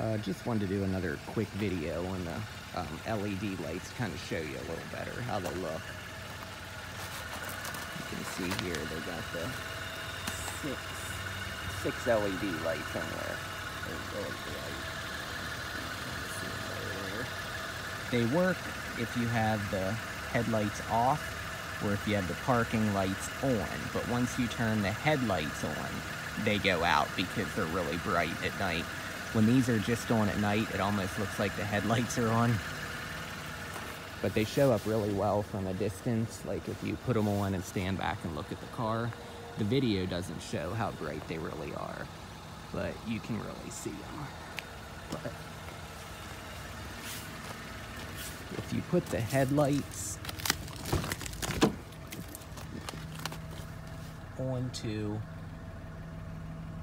Uh, just wanted to do another quick video on the um, LED lights, kind of show you a little better how they look. You can see here they got the six, six LED lights on there. They work if you have the headlights off or if you have the parking lights on, but once you turn the headlights on, they go out because they're really bright at night. When these are just on at night, it almost looks like the headlights are on. But they show up really well from a distance. Like if you put them on and stand back and look at the car, the video doesn't show how bright they really are, but you can really see them. But if you put the headlights onto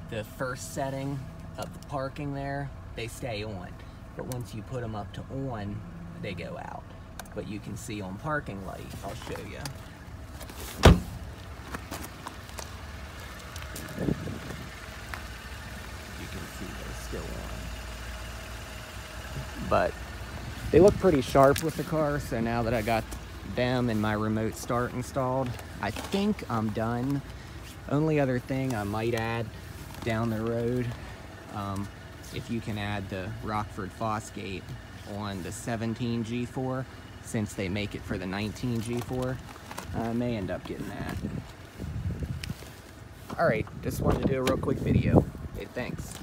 the first setting of the parking there, they stay on. But once you put them up to on, they go out. But you can see on parking light, I'll show you. You can see they're still on. But they look pretty sharp with the car, so now that I got them and my remote start installed, I think I'm done. Only other thing I might add down the road, um, if you can add the Rockford Fosgate on the 17 G4, since they make it for the 19 G4, I may end up getting that. All right, just wanted to do a real quick video. Okay, thanks.